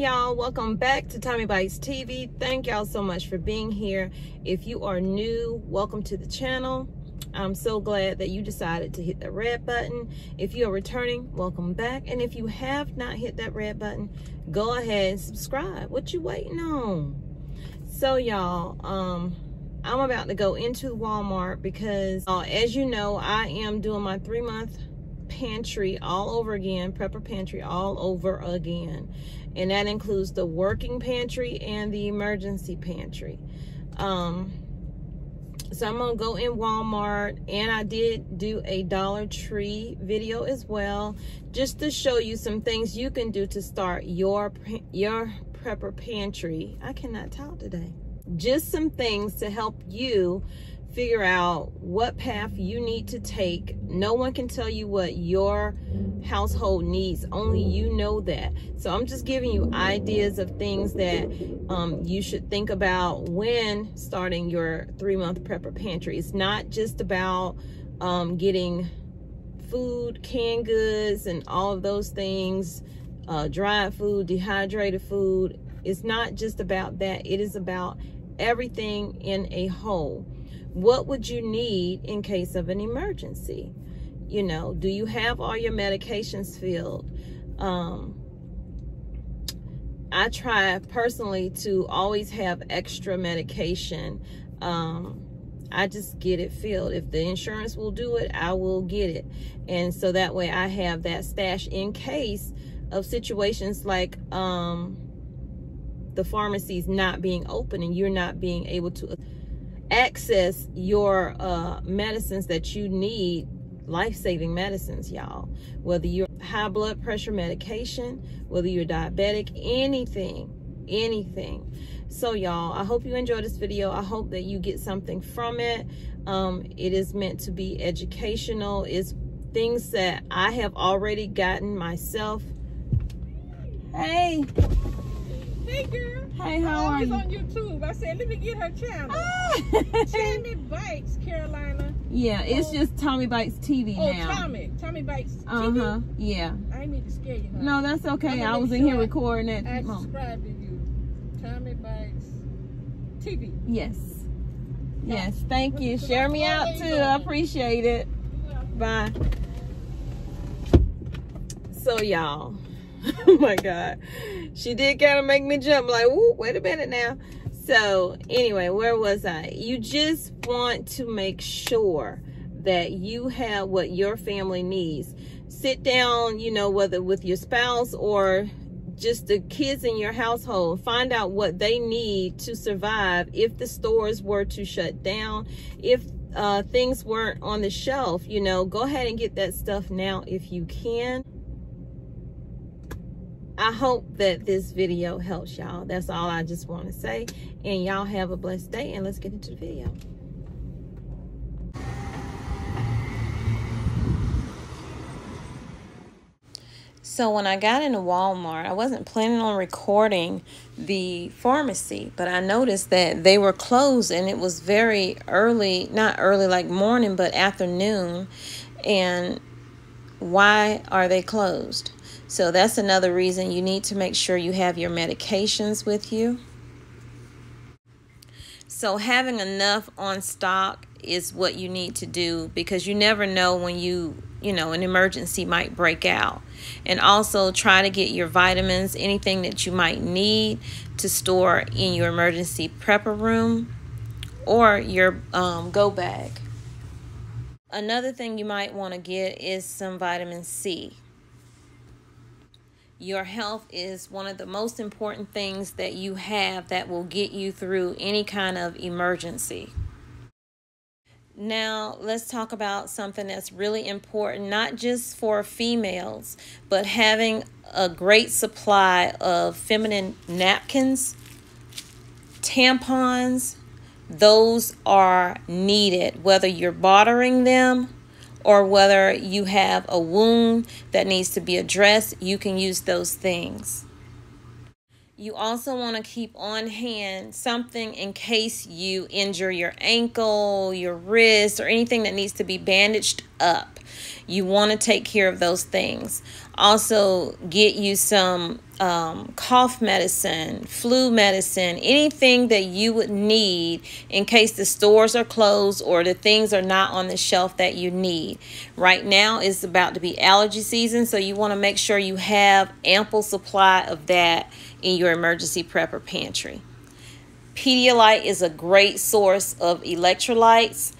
Y'all, welcome back to Tommy Bites TV. Thank y'all so much for being here. If you are new, welcome to the channel. I'm so glad that you decided to hit the red button. If you are returning, welcome back. And if you have not hit that red button, go ahead and subscribe. What you waiting on? So y'all, um, I'm about to go into Walmart because uh, as you know, I am doing my three month pantry all over again, prepper pantry all over again. And that includes the working pantry and the emergency pantry. Um, so I'm gonna go in Walmart and I did do a Dollar Tree video as well, just to show you some things you can do to start your, your prepper pantry. I cannot talk today. Just some things to help you figure out what path you need to take. No one can tell you what your household needs. Only you know that. So I'm just giving you ideas of things that um, you should think about when starting your three month prepper pantry. It's not just about um, getting food, canned goods, and all of those things, uh, dried food, dehydrated food. It's not just about that. It is about everything in a whole what would you need in case of an emergency? You know, do you have all your medications filled? Um, I try personally to always have extra medication. Um, I just get it filled. If the insurance will do it, I will get it. And so that way I have that stash in case of situations like um, the pharmacies not being open and you're not being able to access your uh, medicines that you need life-saving medicines y'all. Whether you're high blood pressure medication whether you're diabetic anything anything. So y'all i hope you enjoy this video. I hope that you get something from it. Um, it is meant to be educational. It's things that i have already gotten myself. Hey Hey girl. Hey, how I are you? on YouTube. I said, let me get her channel. Tommy Bites, Carolina. Yeah, it's Oh. just Tommy Bites TV Oh, now. Tommy. Tommy Bites. Uh-huh, Yeah. I mean to scare you. Huh? No, that's okay. I'm was in here recording at I subscribe to you. Tommy Bites TV. Yes. Yes. Thank you. Share me out too. I appreciate it. Bye. So y'all. Oh my God. She did kind of make me jump like, ooh, wait a minute now. So anyway, where was I? You just want to make sure that you have what your family needs. Sit down, you know, whether with your spouse or just the kids in your household. Find out what they need to survive if the stores were to shut down, if uh, things weren't on the shelf, you know, go ahead and get that stuff now if you can. I hope that this video helps y'all. That's all I just want to say. And y'all have a blessed day and let's get into the video. So when I got into Walmart, I wasn't planning on recording the pharmacy, but I noticed that they were closed and it was very early, not early like morning, but afternoon. And why are they closed? So that's another reason you need to make sure you have your medications with you. So having enough on stock is what you need to do because you never know when you, you know, an emergency might break out. And also try to get your vitamins, anything that you might need to store in your emergency prepper room or your um, go bag. Another thing you might want to get is some vitamin C. Your health is one of the most important things that you have that will get you through any kind of emergency. Now, let's talk about something that's really important, not just for females, but having a great supply of feminine napkins, tampons. Those are needed, whether you're bartering them or whether you have a wound that needs to be addressed, you can use those things. You also want to keep on hand something in case you injure your ankle, your wrist, or anything that needs to be bandaged up. You want to take care of those things. Also, get you some um, cough medicine, flu medicine, anything that you would need in case the stores are closed or the things are not on the shelf that you need. Right now is about to be allergy season, so you want to make sure you have ample supply of that in your emergency prepper pantry. Pedialyte is a great source of electrolytes,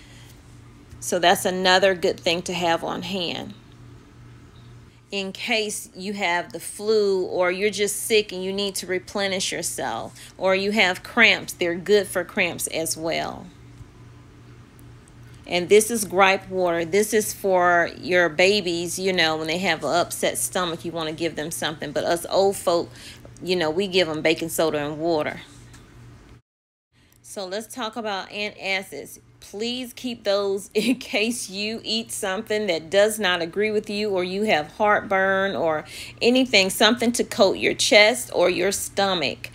so that's another good thing to have on hand in case you have the flu or you're just sick and you need to replenish yourself or you have cramps. They're good for cramps as well. And this is gripe water. This is for your babies, you know, when they have an upset stomach, you want to give them something. But us old folk, you know, we give them baking soda and water. So let's talk about antacids please keep those in case you eat something that does not agree with you or you have heartburn or anything, something to coat your chest or your stomach.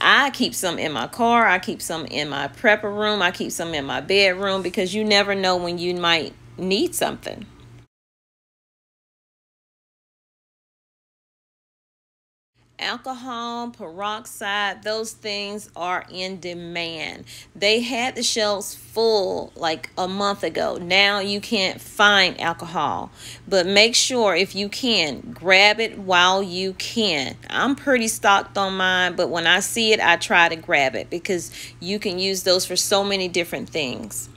I keep some in my car. I keep some in my prepper room. I keep some in my bedroom because you never know when you might need something. Alcohol, peroxide, those things are in demand. They had the shelves full like a month ago. Now you can't find alcohol, but make sure if you can, grab it while you can. I'm pretty stocked on mine, but when I see it, I try to grab it because you can use those for so many different things.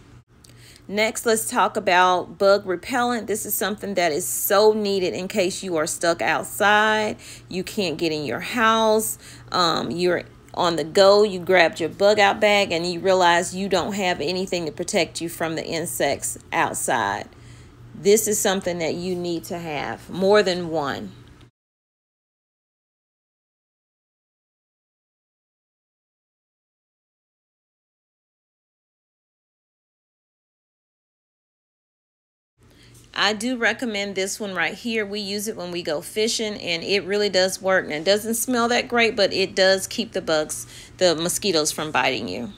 Next, let's talk about bug repellent. This is something that is so needed in case you are stuck outside, you can't get in your house, um, you're on the go, you grabbed your bug out bag and you realize you don't have anything to protect you from the insects outside. This is something that you need to have, more than one. I do recommend this one right here. We use it when we go fishing and it really does work. And it doesn't smell that great, but it does keep the bugs, the mosquitoes from biting you.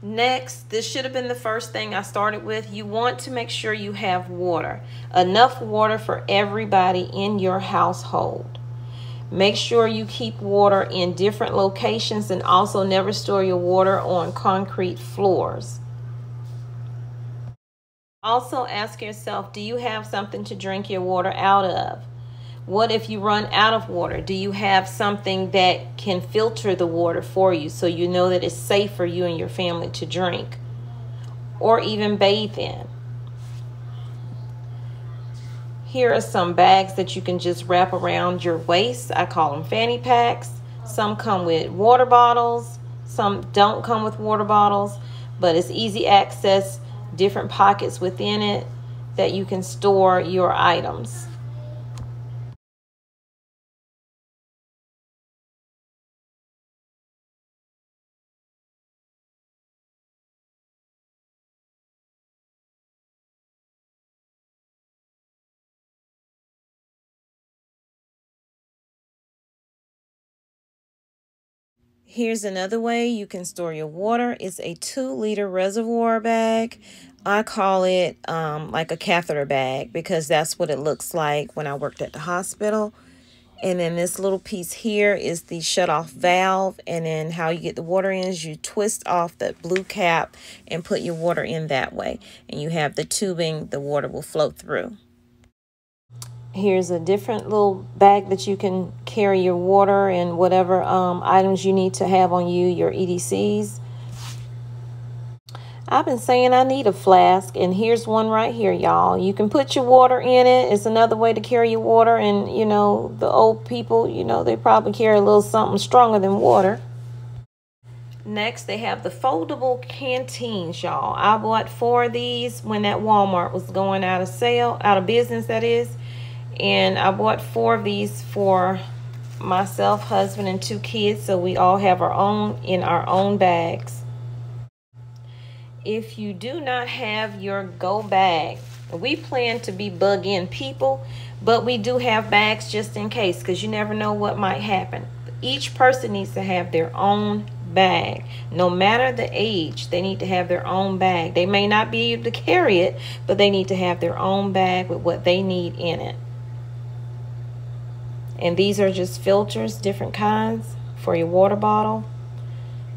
Next, this should have been the first thing I started with. You want to make sure you have water, enough water for everybody in your household. Make sure you keep water in different locations and also never store your water on concrete floors. Also ask yourself, do you have something to drink your water out of? What if you run out of water? Do you have something that can filter the water for you so you know that it's safe for you and your family to drink or even bathe in? Here are some bags that you can just wrap around your waist. I call them fanny packs. Some come with water bottles, some don't come with water bottles, but it's easy access, different pockets within it that you can store your items. Here's another way you can store your water. It's a two liter reservoir bag. I call it um, like a catheter bag because that's what it looks like when I worked at the hospital. And then this little piece here is the shut off valve. And then how you get the water in is you twist off the blue cap and put your water in that way. And you have the tubing, the water will flow through. Here's a different little bag that you can carry your water and whatever um, items you need to have on you, your EDCs. I've been saying I need a flask, and here's one right here, y'all. You can put your water in it. It's another way to carry your water, and, you know, the old people, you know, they probably carry a little something stronger than water. Next, they have the foldable canteens, y'all. I bought four of these when that Walmart was going out of sale, out of business, that is and I bought four of these for myself, husband, and two kids, so we all have our own in our own bags. If you do not have your go bag We plan to be bug in people, but we do have bags just in case because you never know what might happen. Each person needs to have their own bag. No matter the age, they need to have their own bag. They may not be able to carry it, but they need to have their own bag with what they need in it. And these are just filters, different kinds for your water bottle.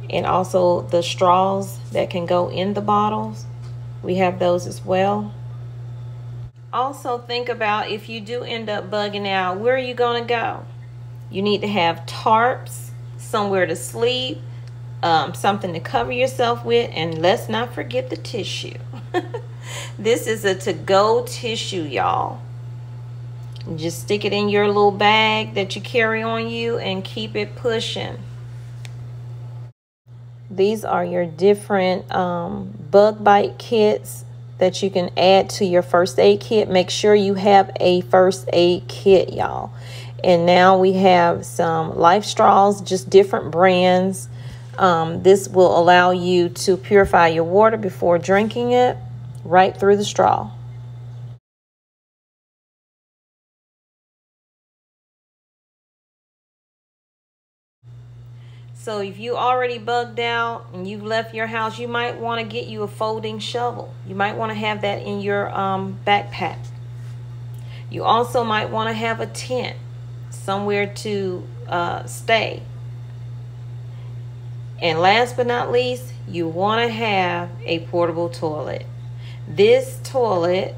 And also the straws that can go in the bottles. We have those as well. Also think about if you do end up bugging out, where are you going to go? You need to have tarps, somewhere to sleep, um, something to cover yourself with, and let's not forget the tissue. this is a to-go tissue, y'all. Just stick it in your little bag that you carry on you and keep it pushing. These are your different um, bug bite kits that you can add to your first aid kit. Make sure you have a first aid kit, y'all. And now we have some life straws, just different brands. Um, this will allow you to purify your water before drinking it right through the straw. So if you already bugged out and you've left your house, you might want to get you a folding shovel. You might want to have that in your um, backpack. You also might want to have a tent somewhere to uh, stay. And last but not least, you want to have a portable toilet. This toilet,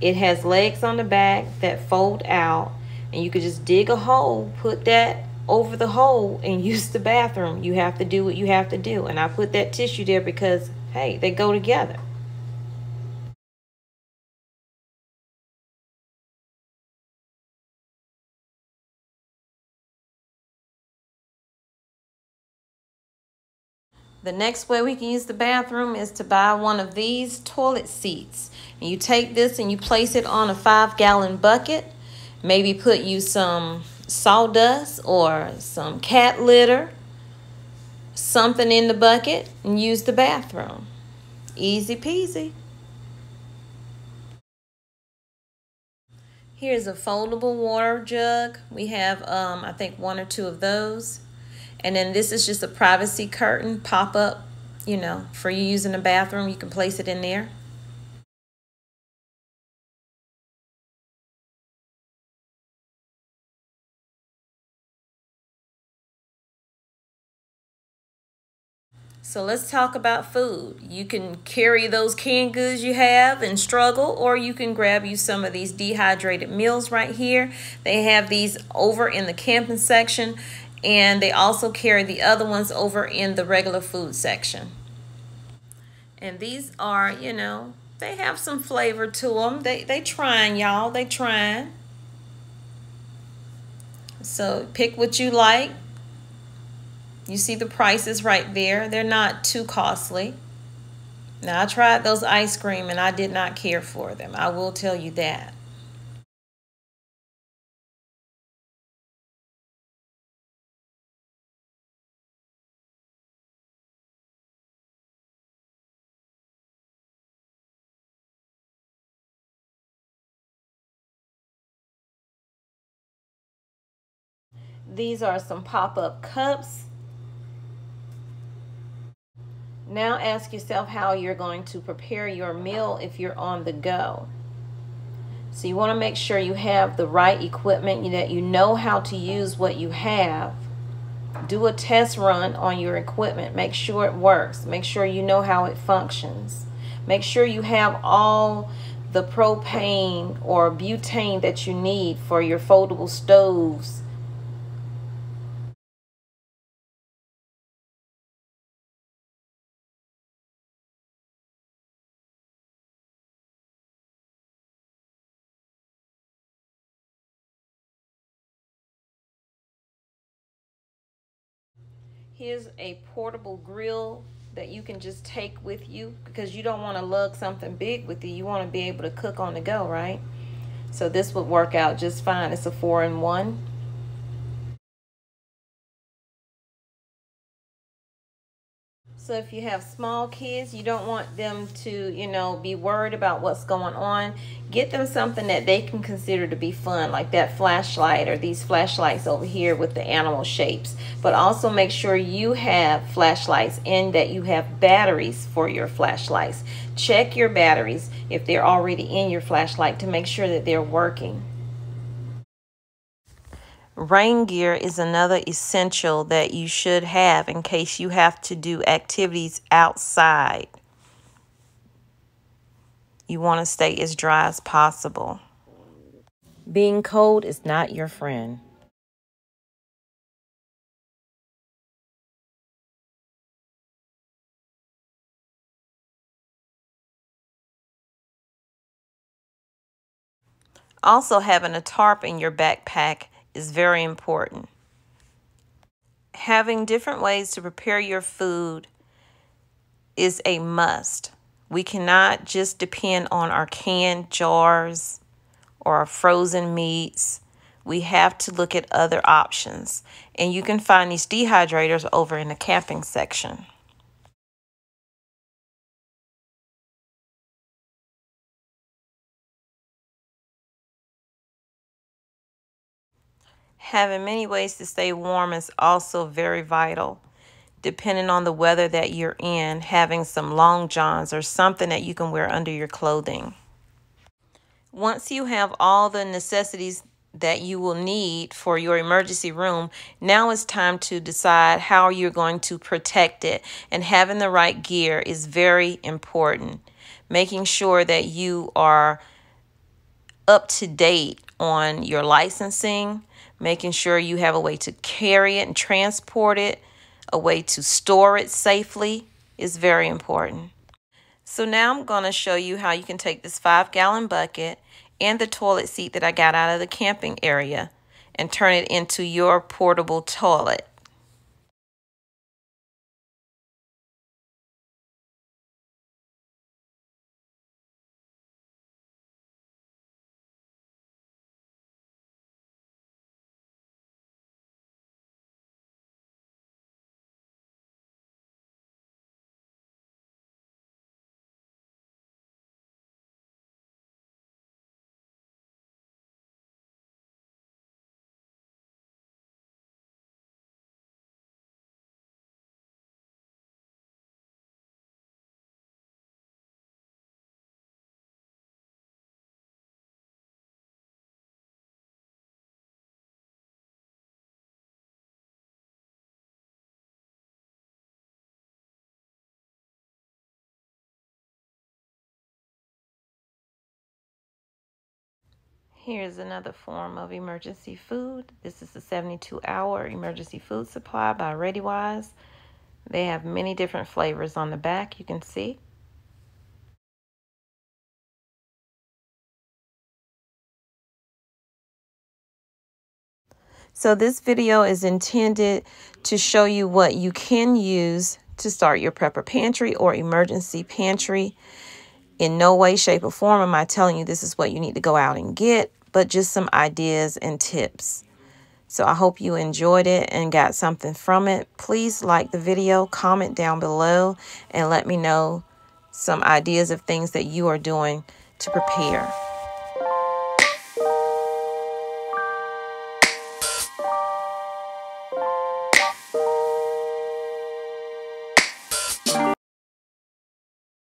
it has legs on the back that fold out and you could just dig a hole, put that over the hole and use the bathroom. You have to do what you have to do. And I put that tissue there because, hey, they go together. The next way we can use the bathroom is to buy one of these toilet seats. And you take this and you place it on a five gallon bucket. Maybe put you some sawdust or some cat litter, something in the bucket, and use the bathroom. Easy peasy. Here's a foldable water jug. We have, um, I think, one or two of those. And then this is just a privacy curtain pop up, you know, for you using the bathroom. You can place it in there. So let's talk about food. You can carry those canned goods you have and struggle, or you can grab you some of these dehydrated meals right here. They have these over in the camping section, and they also carry the other ones over in the regular food section. And these are, you know, they have some flavor to them. They, they trying, y'all. They trying. So pick what you like. You see the prices right there. They're not too costly. Now, I tried those ice cream and I did not care for them. I will tell you that. These are some pop-up cups now ask yourself how you're going to prepare your meal if you're on the go. So you want to make sure you have the right equipment, that you know how to use what you have. Do a test run on your equipment. Make sure it works. Make sure you know how it functions. Make sure you have all the propane or butane that you need for your foldable stoves Here's a portable grill that you can just take with you because you don't want to lug something big with you. You want to be able to cook on the go, right? So this would work out just fine. It's a four-in-one. So if you have small kids, you don't want them to, you know, be worried about what's going on. Get them something that they can consider to be fun, like that flashlight or these flashlights over here with the animal shapes. But also make sure you have flashlights and that you have batteries for your flashlights. Check your batteries if they're already in your flashlight to make sure that they're working. Rain gear is another essential that you should have in case you have to do activities outside. You want to stay as dry as possible. Being cold is not your friend. Also having a tarp in your backpack is very important. Having different ways to prepare your food is a must. We cannot just depend on our canned jars or our frozen meats. We have to look at other options. And you can find these dehydrators over in the camping section. Having many ways to stay warm is also very vital. Depending on the weather that you're in, having some long johns or something that you can wear under your clothing. Once you have all the necessities that you will need for your emergency room, now it's time to decide how you're going to protect it. And having the right gear is very important. Making sure that you are up to date on your licensing, making sure you have a way to carry it and transport it, a way to store it safely is very important. So now I'm going to show you how you can take this five gallon bucket and the toilet seat that I got out of the camping area and turn it into your portable toilet. Here's another form of emergency food. This is the 72 hour emergency food supply by ReadyWise. They have many different flavors on the back, you can see. So this video is intended to show you what you can use to start your prepper pantry or emergency pantry. In no way, shape, or form am I telling you this is what you need to go out and get, but just some ideas and tips. So I hope you enjoyed it and got something from it. Please like the video, comment down below, and let me know some ideas of things that you are doing to prepare.